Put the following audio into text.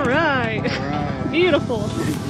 All right. All right. Beautiful.